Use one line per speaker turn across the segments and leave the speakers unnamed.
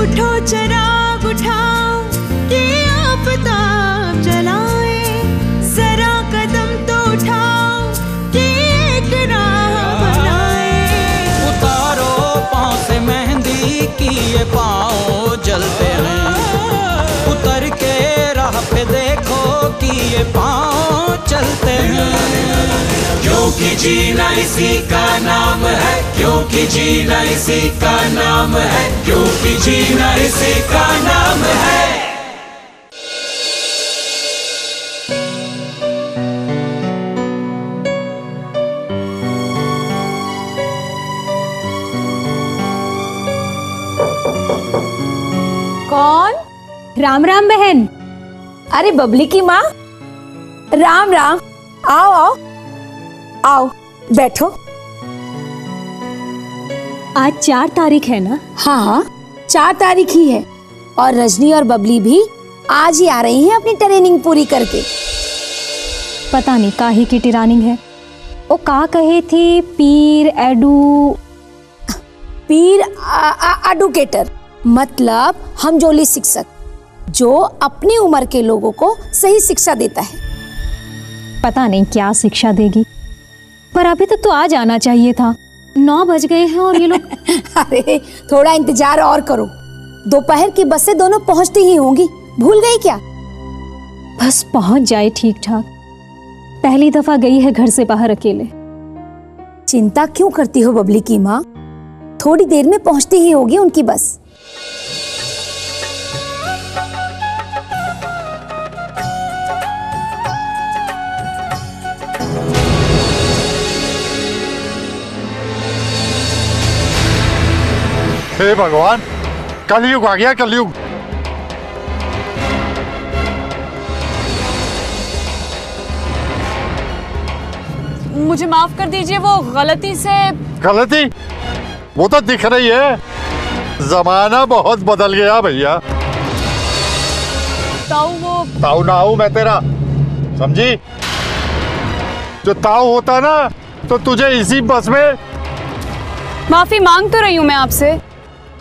उठो चराग उठाओ, कि आफताब जलाए। जरा कदम तो उठाओ, कि एक राह बनाए।
उतारो पाँव से मेहंदी की ये पाँव जलते हैं। उतर के राह पे देखो कि ये पाँव चलते हैं। क्योंकि जीना इसी का नाम है, क्योंकि जीना इसी का नाम है, क्योंकि जीना इसी का नाम है।
कौन?
राम राम बहन।
अरे बबली की माँ। राम राम, आओ आओ। आओ बैठो।
आज चार तारीख है ना?
हाँ हाँ चार तारीख ही है। और रजनी और बबली भी आज ही आ रही हैं अपनी ट्रेनिंग पूरी करके।
पता नहीं काहे की टिरानिंग है। वो का कहे थी पीर एडू।
पीर एडुकेटर मतलब हम जोली शिक्षक जो अपनी उम्र के लोगों को सही शिक्षा देता है।
पता नहीं क्या शिक्षा देगी। पर अभी तक तो आ जाना चाहिए था। नौ बज गए हैं और ये लोग
अरे थोड़ा इंतज़ार और करो। दोपहर की बसें दोनों पहुँचती ही होंगी। भूल गई क्या?
बस पहुँच जाए ठीक ठाक पहली दफ़ा गई है घर से बाहर अकेले।
चिंता क्यों करती हो बबली की माँ? थोड़ी देर में पहुँचती ही होगी उनकी बस।
हे भगवान कलयुग आ गया कलयुग
मुझे माफ़ कर दीजिए वो गलती से
गलती? वो तो दिख रही है। जमाना बहुत बदल गया भैया।
ताऊ वो
ताऊ ना हूँ मैं तेरा। समझी? जो ताऊ होता ना तो तुझे इसी बस में
माफ़ी मांग तो रही हूँ मैं आपसे।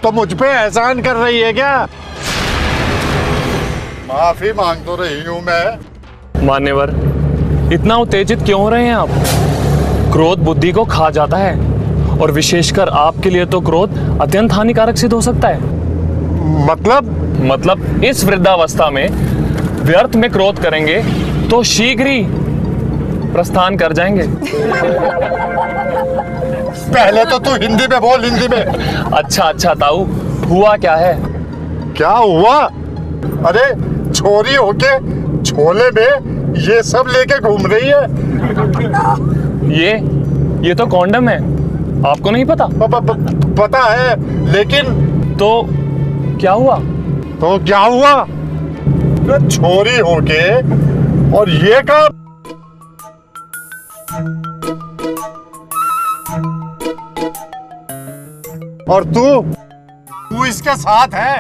तो मुझ पे एहसान कर रही है क्या? माफ़ी मांग तो रही हूँ मैं।
मान्यवर इतना उत्तेजित क्यों हो रहे हैं आप? क्रोध बुद्धि को खा जाता है और विशेषकर आपके लिए तो क्रोध अत्यंत हानिकारक सिद्ध हो सकता है।
मतलब?
मतलब इस वृद्धावस्था में व्यर्थ में क्रोध करेंगे तो शीघ्र ही प्रस्थान कर जाएँगे।
पहले तो तू हिंदी में बोल हिंदी में।
अच्छा अच्छा ताऊ हुआ क्या है?
क्या हुआ? अरे छोरी होके छोले में ये सब लेके घूम रही है।
ये ये तो कॉन्डम है। आपको नहीं पता?
प, प, प, पता है लेकिन
तो क्या हुआ?
तो क्या हुआ? छोरी होके और ये काम और तू? तू इसके साथ है?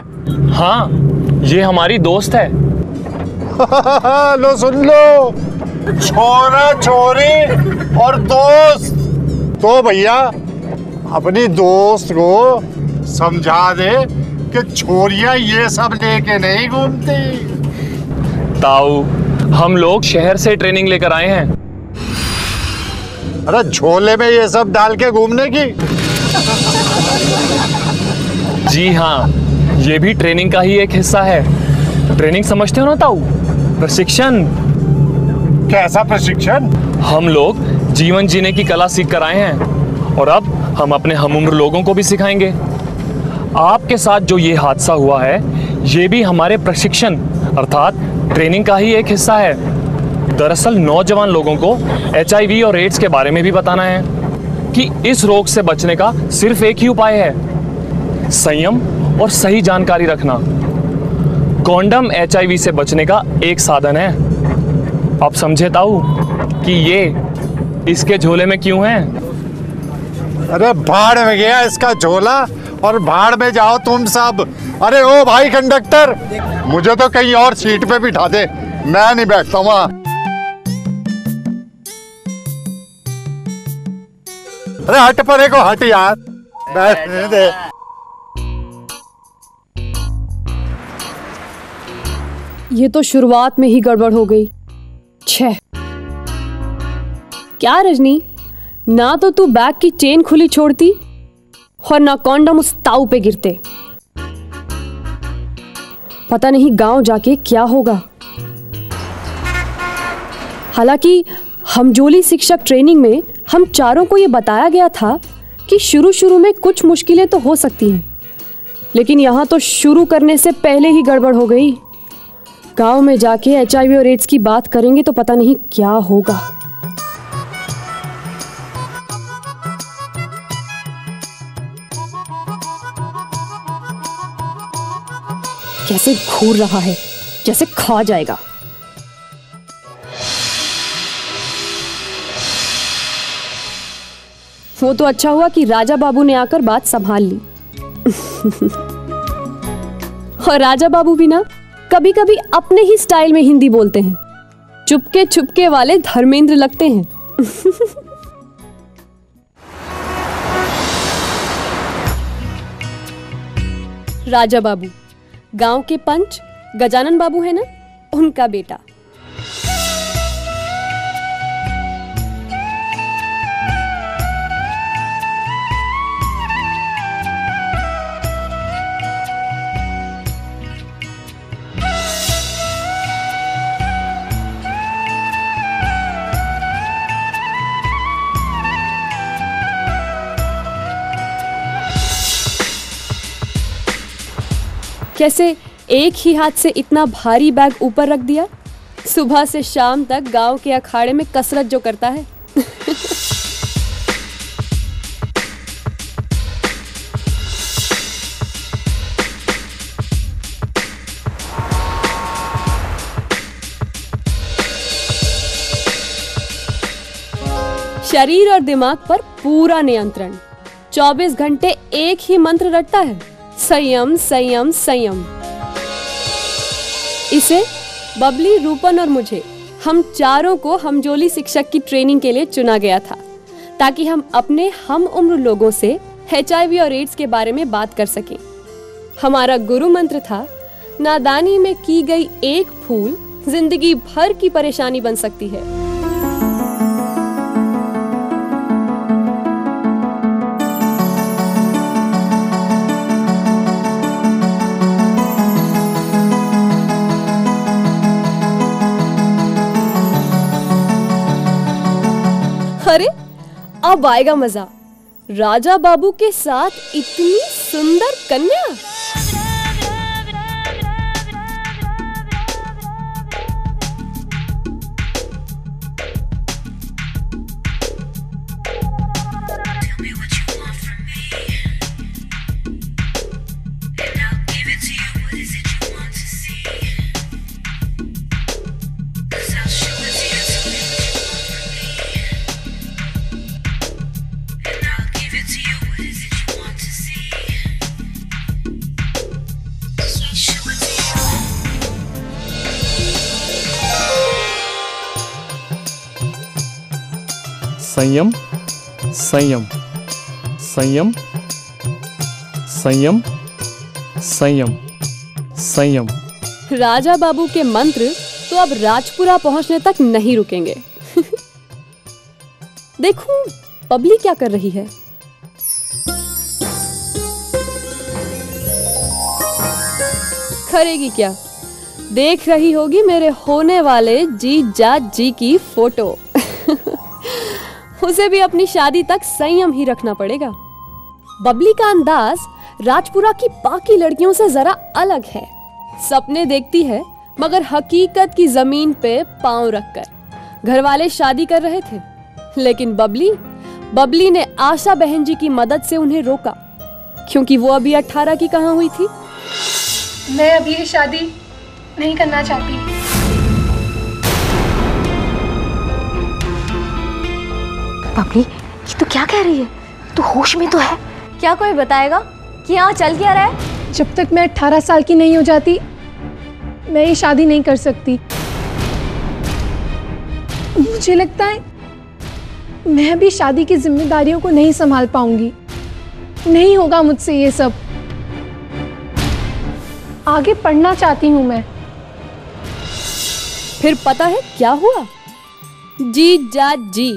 हाँ ये हमारी दोस्त है।
लो सुन लो। छोरा छोरी और दोस्त। तो भैया अपनी दोस्त को समझा दे कि छोरिया ये सब लेके नहीं घूमती।
ताऊ हम लोग शहर से ट्रेनिंग लेकर आए हैं।
अरे झोले में ये सब डाल के घूमने की?
जी हाँ ये भी ट्रेनिंग का ही एक हिस्सा है। ट्रेनिंग समझते हो ना ताऊ? प्रशिक्षण।
कैसा प्रशिक्षण?
हम लोग जीवन जीने की कला सीख कर आए हैं और अब हम अपने हम उम्र लोगों को भी सिखाएँगे। आपके साथ जो ये हादसा हुआ है ये भी हमारे प्रशिक्षण अर्थात ट्रेनिंग का ही एक हिस्सा है। दरअसल नौजवान लोगों को एचआईवी और एड्स के बारे में भी बताना है। कि इस रोग से बचने का सिर्फ़ एक ही उपाय है, संयम और सही जानकारी रखना। कॉन्डम एच से बचने का एक साधन है। आप समझे ताऊ कि ये इसके झोले में क्यों है?
अरे भाड़ में गया इसका झोला और भाड़ में जाओ तुम सब। अरे ओ भाई कंडक्टर, मुझे तो कहीं और सीट पे बिठा दे, मैं नहीं बैठता वहाँ। अरे हट पर एक हट यार। दे।
ये तो शुरुआत में ही गड़बड़ हो गई। छह। क्या रजनी? ना तो तू बैग की चेन खुली छोड़ती और ना कॉन्डम उस ताऊ पे गिरते। पता नहीं गाँव जाके क्या होगा। हालाँकि हमजोली शिक्षक ट्रेनिंग में हम चारों को यह बताया गया था कि शुरू शुरू में कुछ मुश्किलें तो हो सकती हैं, लेकिन यहाँ तो शुरू करने से पहले ही गड़बड़ हो गई। गाँव में जाके एचआईवी और एड्स की बात करेंगे तो पता नहीं क्या होगा। कैसे घूर रहा है जैसे खा जाएगा। वो तो अच्छा हुआ कि राजा बाबू ने आकर बात संभाल ली। और राजा बाबू भी ना कभी कभी अपने ही स्टाइल में हिंदी बोलते हैं। चुपके चुपके वाले धर्मेंद्र लगते हैं। राजा बाबू, गाँव के पंच गजानन बाबू है ना? उनका बेटा। कैसे एक ही हाथ से इतना भारी बैग ऊपर रख दिया? सुबह से शाम तक गाँव के अखाड़े में कसरत जो करता है। शरीर और दिमाग पर पूरा नियंत्रण। 24 घंटे एक ही मंत्र रटता है। संयम संयम संयम। इसे बबली, रूपन और मुझे, हम चारों को हमजोली शिक्षक की ट्रेनिंग के लिए चुना गया था, ताकि हम अपने हम उम्र लोगों से एचआईवी और एड्स के बारे में बात कर सकें। हमारा गुरु मंत्र था, नादानी में की गई एक फूल ज़िंदगी भर की परेशानी बन सकती है। अब आएगा मज़ा। राजा बाबू के साथ इतनी सुंदर कन्या।
संयम संयम संयम संयम संयम संयम।
राजा बाबू के मंत्र तो अब राजपुरा पहुँचने तक नहीं रुकेंगे। देखूँ बबली क्या कर रही है? करेगी क्या? देख रही होगी मेरे होने वाले जी जाट जी की फ़ोटो। उसे भी अपनी शादी तक संयम ही रखना पड़ेगा। बबली का अंदाज राजपुरा की बाकी लड़कियों से जरा अलग है। सपने देखती है, मगर हकीकत की ज़मीन पे पाँव रखकर। घर वाले शादी कर रहे थे, लेकिन बबली बबली ने आशा बहन जी की मदद से उन्हें रोका, क्योंकि वो अभी अट्ठारह की कहाँ हुई थी?
मैं अभी ये शादी नहीं करना चाहती।
बबली ये तो क्या कह रही है? तू तो होश में तो है।
क्या कोई बताएगा कि यहाँ चल क्या रहा है?
जब तक मैं 18 साल की नहीं हो जाती मैं ये शादी नहीं कर सकती। मुझे लगता है मैं भी शादी की जिम्मेदारियों को नहीं संभाल पाऊँगी। नहीं होगा मुझसे ये सब। आगे पढ़ना चाहती हूँ मैं।
फिर पता है क्या हुआ? जी जा जी।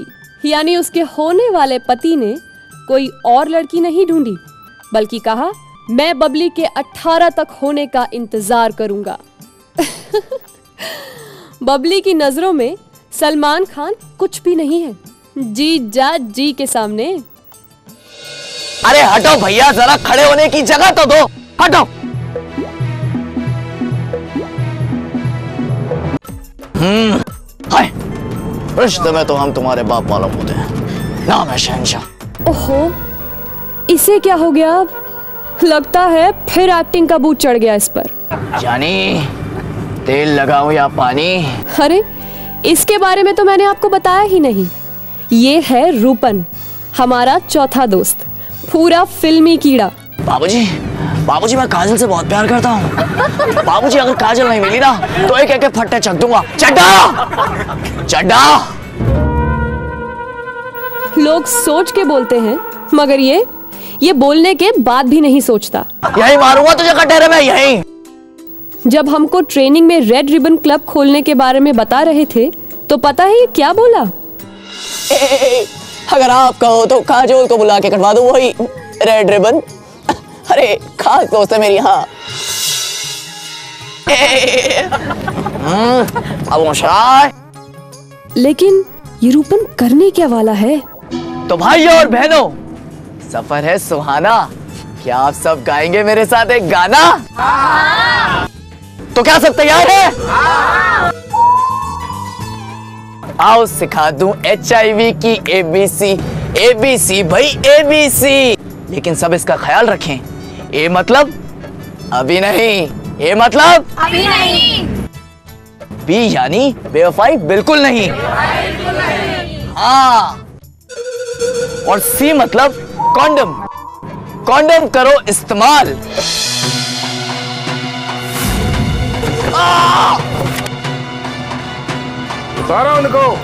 यानी उसके होने वाले पति ने कोई और लड़की नहीं ढूंढी, बल्कि कहा, मैं बबली के 18 तक होने का इंतज़ार करूँगा। बबली की नज़रों में सलमान खान कुछ भी नहीं है। जी जा जी के सामने।
अरे हटो भैया, जरा खड़े होने की जगह तो दो। हटो। हम्म। रिश्ते में तो हम तुम्हारे बाप मालूम होते हैं नाम है शहनशाह।
ओहो इसे क्या हो गया अब? लगता है फिर एक्टिंग का बूट चढ़ गया इस पर।
जानी तेल लगाऊँ या पानी?
अरे इसके बारे में तो मैंने आपको बताया ही नहीं। ये है रूपन हमारा चौथा दोस्त पूरा फिल्मी कीड़ा।
बाबूजी बाबूजी मैं काजल से बहुत प्यार करता हूँ। बाबूजी अगर काजल नहीं मिली ना तो एक एक फट्टे चक दूँगा। चड्डा! चड्डा!
लोग सोच के बोलते हैं मगर ये ये बोलने के बाद भी नहीं सोचता।
यही मारूँगा तुझे कटेरे में यही।
जब हमको ट्रेनिंग में रेड रिबन क्लब खोलने के बारे में बता रहे थे तो पता है ये क्या बोला?
ए, ए, ए, अगर आप कहो तो काजोल को बुला के कटवा दो वही रेड रिबन अरे खास दोस्त है मेरी हाँ हम्म, अब
लेकिन ये रूपन करने क्या वाला है?
तो भाइयों और बहनों सफ़र है सुहाना। क्या आप सब गाएँगे मेरे साथ एक गाना? तो क्या सब तैयार है? आओ सिखा दूँ एच आई वी की एबीसी एबीसी भाई एबीसी लेकिन सब इसका ख्याल रखें। ए मतलब? अभी नहीं। ये मतलब?
अभी नहीं।
बी यानी बेवफाई बिल्कुल नहीं। हाँ। और सी मतलब कॉन्डम। कॉन्डम करो इस्तेमाल।
उतारा उनको।